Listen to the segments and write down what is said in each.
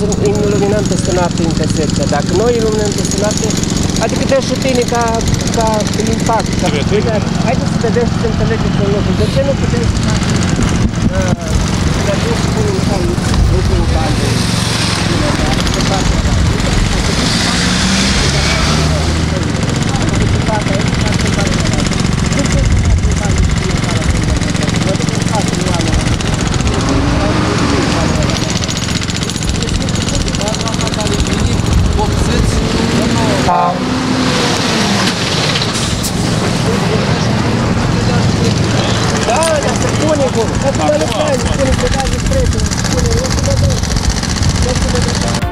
să iluminăm peste noapte intersecția. Dacă noi iluminăm peste noapte, adică dă și tine ca, ca impact. Ca, uite, haideți să vedem și să înțelegeți un lucru. De ce nu putem să facem uh, să vedem și punem ca lucru în bandă? Să facem asta. Da, dar se pune cum? Dar să le faci, pune pe dai spre pune, o să vedem. O să vedem.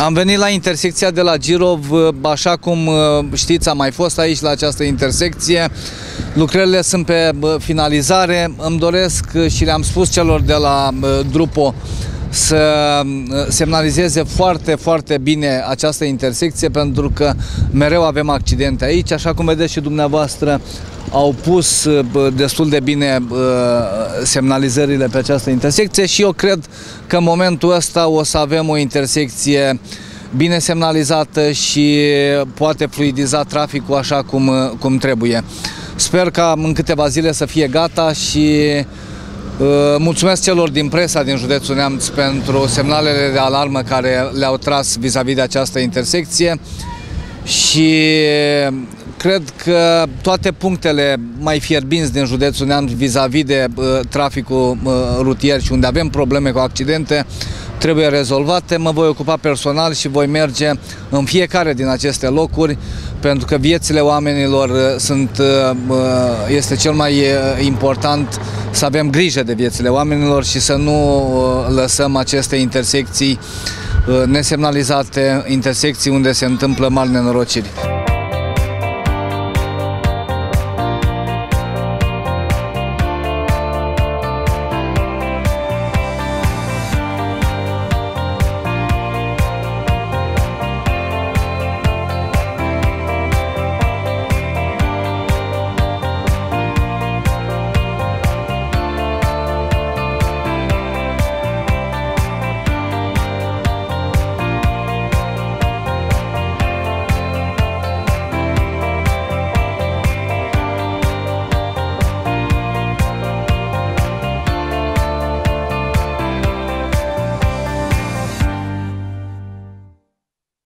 Am venit la intersecția de la Girov, așa cum uh, știți, am mai fost aici la această intersecție. Lucrările sunt pe uh, finalizare. Îmi doresc uh, și le-am spus celor de la Drupo să semnalizeze foarte, foarte bine această intersecție pentru că mereu avem accidente aici, așa cum vedeți și dumneavoastră au pus destul de bine semnalizările pe această intersecție și eu cred că în momentul ăsta o să avem o intersecție bine semnalizată și poate fluidiza traficul așa cum, cum trebuie. Sper ca în câteva zile să fie gata și Mulțumesc celor din presa din județul Neamț pentru semnalele de alarmă care le-au tras vis-a-vis -vis de această intersecție și cred că toate punctele mai fierbinți din județul Neamț vis-a-vis de uh, traficul uh, rutier și unde avem probleme cu accidente trebuie rezolvate. Mă voi ocupa personal și voi merge în fiecare din aceste locuri pentru că viețile oamenilor uh, sunt, uh, uh, este cel mai important să avem grijă de viețile oamenilor și să nu lăsăm aceste intersecții nesemnalizate, intersecții unde se întâmplă mari nenorociri.